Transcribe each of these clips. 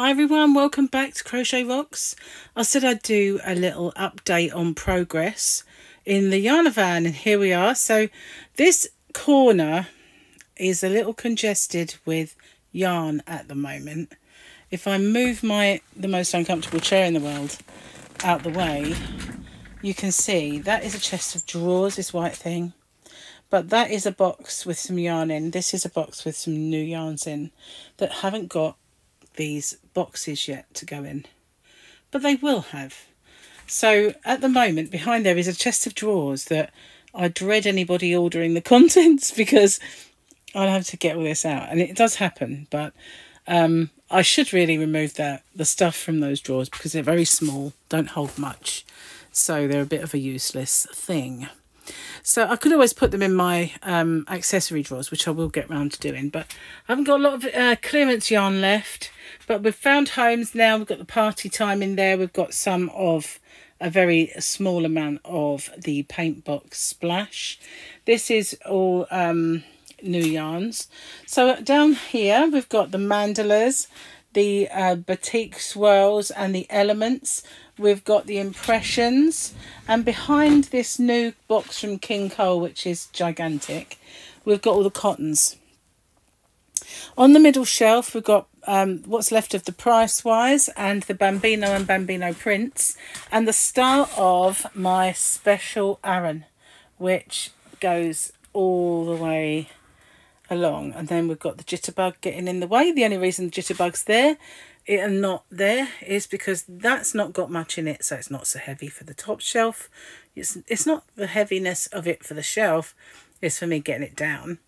Hi everyone, welcome back to Crochet Rocks. I said I'd do a little update on progress in the Yarnavan and here we are. So this corner is a little congested with yarn at the moment. If I move my the most uncomfortable chair in the world out the way, you can see that is a chest of drawers, this white thing. But that is a box with some yarn in. This is a box with some new yarns in that haven't got these boxes yet to go in. But they will have. So at the moment, behind there is a chest of drawers that I dread anybody ordering the contents because I'll have to get all this out. And it does happen, but um, I should really remove that the stuff from those drawers because they're very small, don't hold much. So they're a bit of a useless thing. So I could always put them in my um, accessory drawers, which I will get round to doing. But I haven't got a lot of uh, clearance yarn left. But we've found homes now. We've got the party time in there. We've got some of a very small amount of the paint box splash. This is all um, new yarns. So down here we've got the mandalas, the uh, batik swirls and the elements. We've got the impressions and behind this new box from King Cole, which is gigantic, we've got all the cottons. On the middle shelf, we've got um, what's left of the Price Wise and the Bambino and Bambino prints and the start of my special Aran, which goes all the way along. And then we've got the jitterbug getting in the way. The only reason the jitterbug's there and not there is because that's not got much in it, so it's not so heavy for the top shelf. It's, it's not the heaviness of it for the shelf, it's for me getting it down.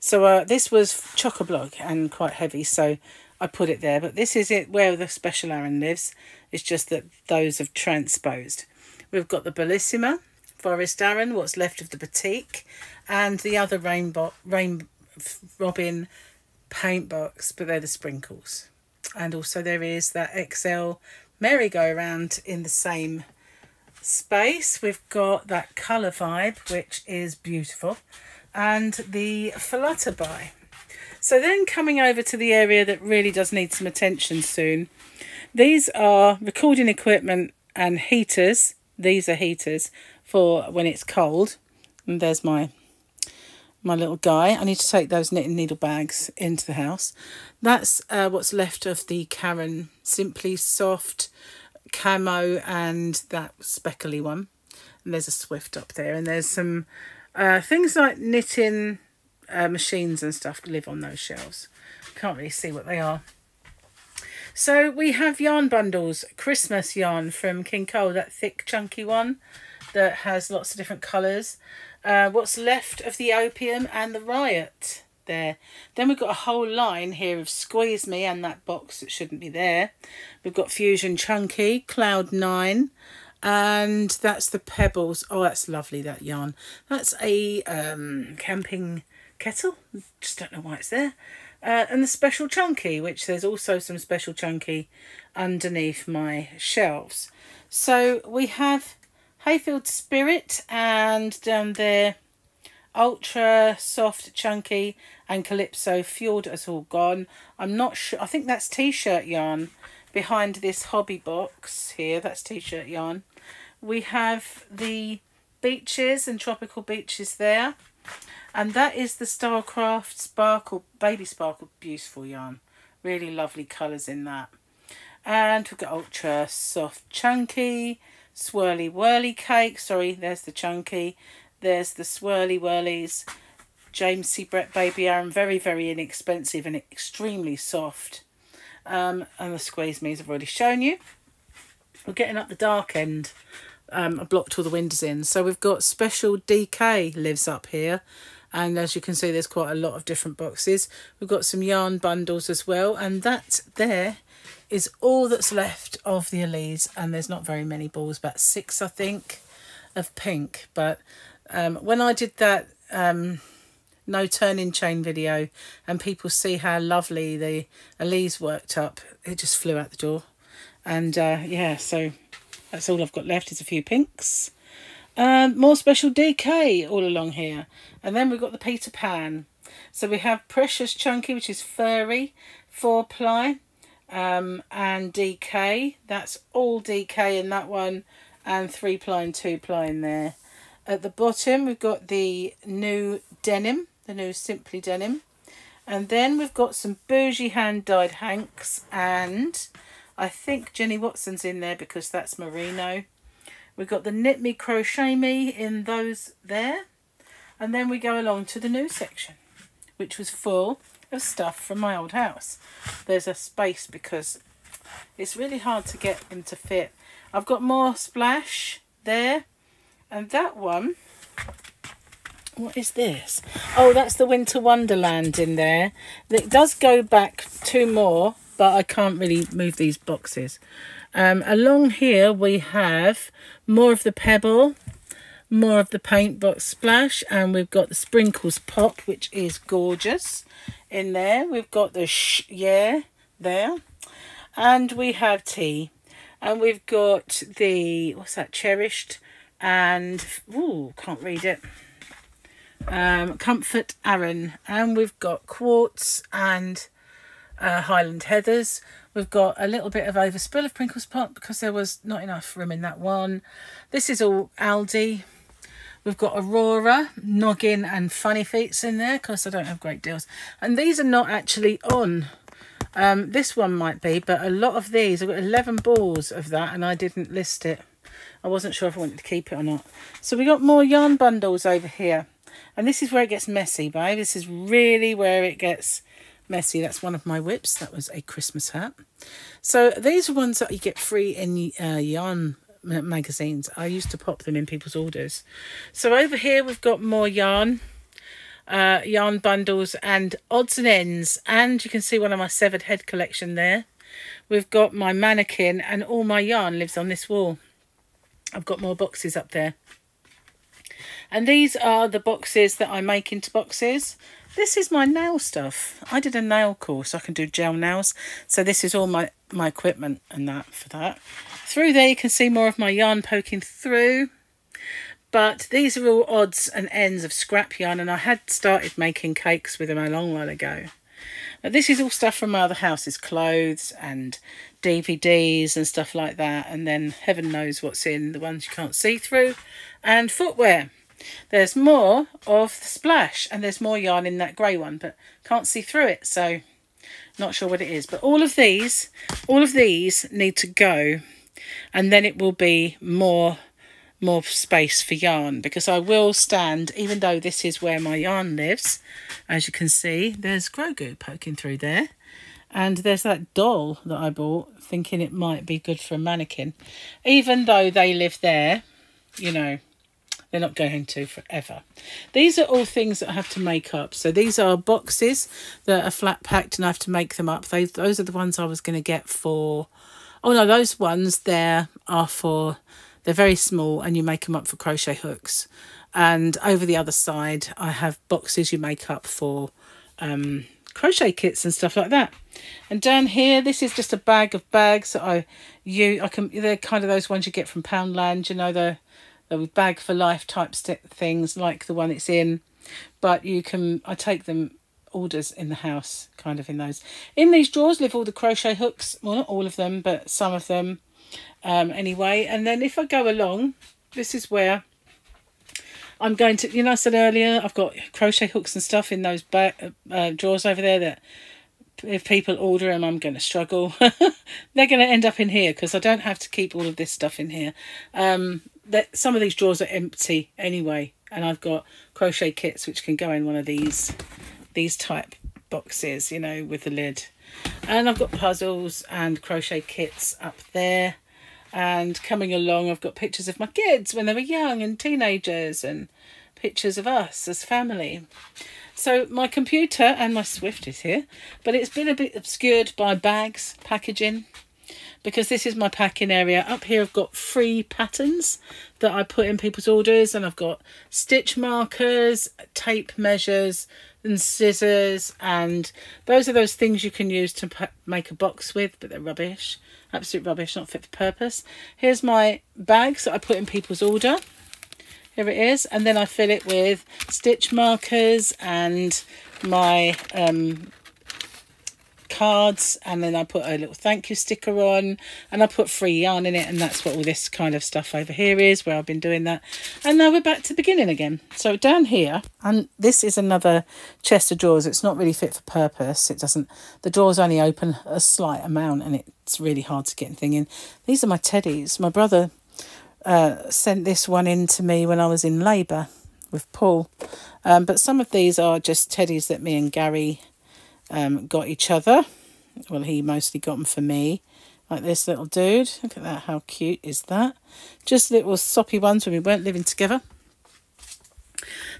So uh, this was chock-a-block and quite heavy, so I put it there. But this is it where the special Aran lives. It's just that those have transposed. We've got the Bellissima, Forest Aran, what's left of the boutique and the other Rainbow Rain Robin paint box, but they're the sprinkles. And also there is that XL merry-go-round in the same space. We've got that colour vibe, which is beautiful and the Flutterby. So then coming over to the area that really does need some attention soon. These are recording equipment and heaters. These are heaters for when it's cold. And there's my my little guy. I need to take those knitting needle bags into the house. That's uh, what's left of the Caron Simply Soft Camo and that speckly one. And there's a Swift up there. And there's some uh, things like knitting uh, machines and stuff live on those shelves. Can't really see what they are. So we have yarn bundles, Christmas yarn from King Cole, that thick chunky one that has lots of different colours. Uh, what's left of the opium and the riot there. Then we've got a whole line here of Squeeze Me and that box that shouldn't be there. We've got Fusion Chunky, Cloud 9, and that's the pebbles. Oh that's lovely that yarn. That's a um, camping kettle. Just don't know why it's there. Uh, and the special chunky which there's also some special chunky underneath my shelves. So we have hayfield spirit and um, down there ultra soft chunky and calypso fjord has all gone. I'm not sure i think that's t-shirt yarn behind this hobby box here. That's t-shirt yarn. We have the beaches and tropical beaches there. And that is the starcraft sparkle baby sparkle beautiful yarn. Really lovely colors in that. And we've got ultra soft chunky swirly whirly cake sorry there's the chunky there's the swirly whirlies James C. Brett Baby Aran, very, very inexpensive and extremely soft. Um, and the squeeze me's I've already shown you. We're getting up the dark end. Um, I blocked all the windows in. So we've got Special DK lives up here. And as you can see, there's quite a lot of different boxes. We've got some yarn bundles as well. And that there is all that's left of the Elise. And there's not very many balls, about six, I think, of pink. But um, when I did that... Um, no turning chain video and people see how lovely the Elise worked up, it just flew out the door. And uh, yeah, so that's all I've got left is a few pinks. Um, more special DK all along here. And then we've got the Peter Pan. So we have Precious Chunky, which is furry, four ply. Um, and DK. That's all DK in that one and 3 ply and 2 ply in there. At the bottom we've got the new denim, the new Simply denim. And then we've got some bougie hand dyed hanks and I think Jenny Watson's in there because that's merino. We've got the Knit Me Crochet Me in those there. And then we go along to the new section, which was full of stuff from my old house. There's a space because it's really hard to get them to fit. I've got more splash there. And that one, what is this? Oh, that's the Winter Wonderland in there. It does go back two more, but I can't really move these boxes. Um, along here we have more of the pebble, more of the paint box splash, and we've got the sprinkles pop, which is gorgeous. In there, we've got the sh yeah there, and we have tea, and we've got the what's that cherished, and oh can't read it. Um, Comfort Aran and we've got quartz and uh, Highland Heathers. We've got a little bit of overspill of Sprinkles Pop because there was not enough room in that one. This is all Aldi. We've got Aurora, Noggin and Funny Feetz in there because I don't have great deals. And these are not actually on. Um, this one might be, but a lot of these, I've got 11 balls of that and I didn't list it. I wasn't sure if I wanted to keep it or not. So we got more yarn bundles over here. And this is where it gets messy, babe. This is really where it gets messy. That's one of my WIPs. That was a Christmas hat. So these are ones that you get free in uh, yarn magazines. I used to pop them in people's orders. So over here we've got more yarn. Uh, yarn bundles and odds and ends and you can see one of my severed head collection there we've got my mannequin and all my yarn lives on this wall I've got more boxes up there and these are the boxes that I make into boxes this is my nail stuff. I did a nail course. I can do gel nails. So this is all my, my equipment and that for that. Through there you can see more of my yarn poking through. But these are all odds and ends of scrap yarn. And I had started making cakes with them a long while ago. Now, this is all stuff from my other houses. Clothes and DVDs and stuff like that. And then heaven knows what's in the ones you can't see through. And footwear. There's more of the splash and there's more yarn in that grey one, but can't see through it, so not sure what it is. But all of these, all of these need to go and then it will be more more space for yarn because I will stand, even though this is where my yarn lives, as you can see, there's Grogu poking through there. And there's that doll that I bought, thinking it might be good for a mannequin. Even though they live there, you know, they're not going to forever. These are all things that I have to make up. So these are boxes that are flat packed and I have to make them up. Those, those are the ones I was going to get for... Oh no, those ones there are for... They're very small and you make them up for crochet hooks. And over the other side, I have boxes you make up for um, crochet kits and stuff like that. And down here, this is just a bag of bags that I you I can they're kind of those ones you get from Poundland, you know, the with bag for life type things like the one it's in but you can I take them orders in the house kind of in those in these drawers live all the crochet hooks well not all of them but some of them um anyway and then if I go along this is where I'm going to you know I said earlier I've got crochet hooks and stuff in those uh, drawers over there that if people order them, I'm going to struggle. They're going to end up in here because I don't have to keep all of this stuff in here. Um, that some of these drawers are empty anyway, and I've got crochet kits which can go in one of these these type boxes, you know, with the lid. And I've got puzzles and crochet kits up there. And coming along, I've got pictures of my kids when they were young and teenagers and pictures of us as family. So my computer and my Swift is here, but it's been a bit obscured by bags, packaging, because this is my packing area. Up here I've got free patterns that I put in people's orders and I've got stitch markers, tape measures and scissors and those are those things you can use to make a box with but they're rubbish. Absolute rubbish, not fit for purpose. Here's my bags that I put in people's order. Here it is. And then I fill it with stitch markers and my um, cards and then I put a little thank you sticker on and I put free yarn in it and that's what all this kind of stuff over here is where I've been doing that. And now we're back to the beginning again. So down here and this is another chest of drawers. It's not really fit for purpose. It doesn't the drawers only open a slight amount and it's really hard to get anything in. These are my teddies. My brother uh, sent this one in to me when I was in labour with Paul. Um, but some of these are just teddies that me and Gary um, got each other. Well, he mostly got them for me. Like this little dude. Look at that. How cute is that? Just little soppy ones when we weren't living together.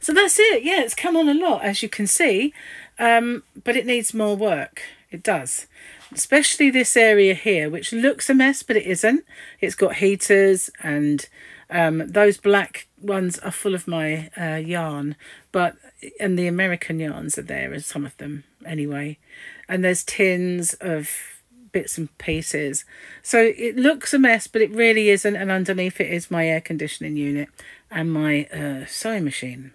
So that's it. Yeah, it's come on a lot, as you can see. Um, but it needs more work. It does. Especially this area here, which looks a mess, but it isn't. It's got heaters and um, those black ones are full of my uh, yarn, but and the American yarns are there, as some of them anyway. And there's tins of bits and pieces. So it looks a mess, but it really isn't. And underneath it is my air conditioning unit and my uh, sewing machine.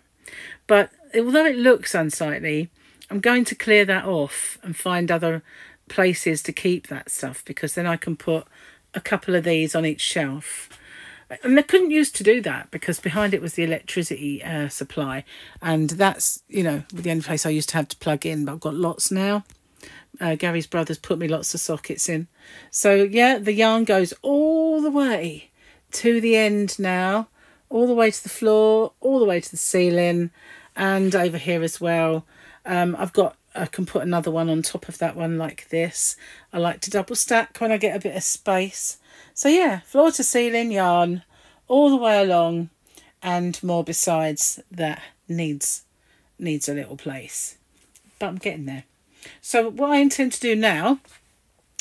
But although it looks unsightly, I'm going to clear that off and find other places to keep that stuff because then I can put a couple of these on each shelf and they couldn't use to do that because behind it was the electricity uh, supply and that's you know the only place i used to have to plug in but i've got lots now uh, gary's brothers put me lots of sockets in so yeah the yarn goes all the way to the end now all the way to the floor all the way to the ceiling and over here as well um, i've got I can put another one on top of that one like this. I like to double stack when I get a bit of space. So yeah, floor to ceiling yarn all the way along and more besides that needs needs a little place. But I'm getting there. So what I intend to do now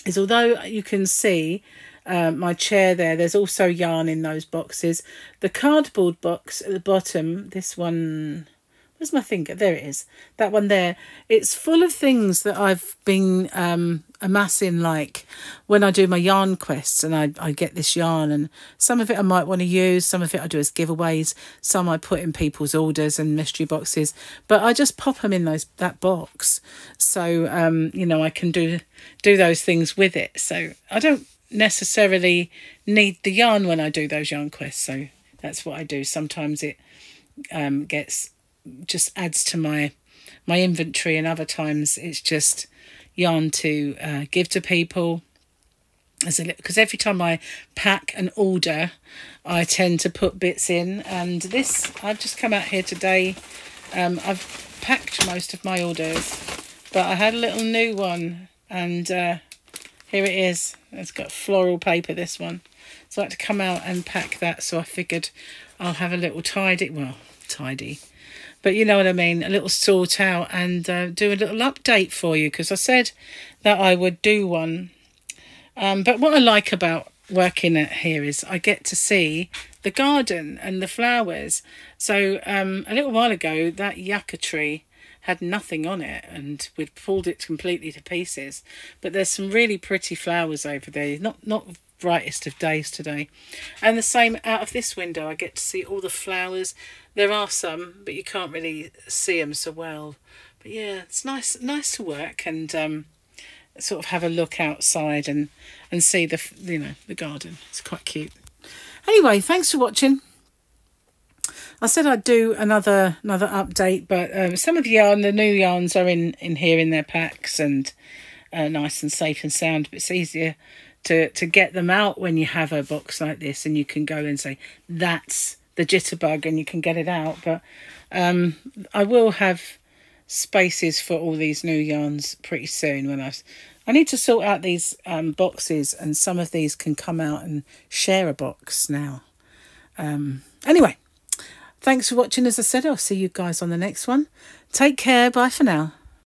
is although you can see uh, my chair there, there's also yarn in those boxes. The cardboard box at the bottom, this one Where's my finger? There it is. That one there. It's full of things that I've been um, amassing, like when I do my yarn quests and I, I get this yarn and some of it I might want to use, some of it I do as giveaways, some I put in people's orders and mystery boxes, but I just pop them in those that box. So, um, you know, I can do, do those things with it. So I don't necessarily need the yarn when I do those yarn quests. So that's what I do. Sometimes it um, gets just adds to my my inventory and other times it's just yarn to uh, give to people. Because every time I pack an order I tend to put bits in. And this I've just come out here today. Um, I've packed most of my orders but I had a little new one. And uh, here it is. It's got floral paper this one. So I had to come out and pack that. So I figured I'll have a little tidy well tidy but you know what I mean, a little sort out and uh, do a little update for you because I said that I would do one. Um, but what I like about working at here is I get to see the garden and the flowers. So um, a little while ago, that yucca tree had nothing on it and we'd pulled it completely to pieces. But there's some really pretty flowers over there. Not not brightest of days today. And the same out of this window, I get to see all the flowers. There are some, but you can't really see them so well. But yeah, it's nice, nice to work and um, sort of have a look outside and and see the you know the garden. It's quite cute. Anyway, thanks for watching. I said I'd do another another update, but um, some of the yarn, the new yarns, are in in here in their packs and uh, nice and safe and sound. But it's easier to to get them out when you have a box like this and you can go and say that's the jitterbug and you can get it out. But um, I will have spaces for all these new yarns pretty soon when I I need to sort out these um, boxes and some of these can come out and share a box now. Um, anyway thanks for watching. As I said I'll see you guys on the next one. Take care. Bye for now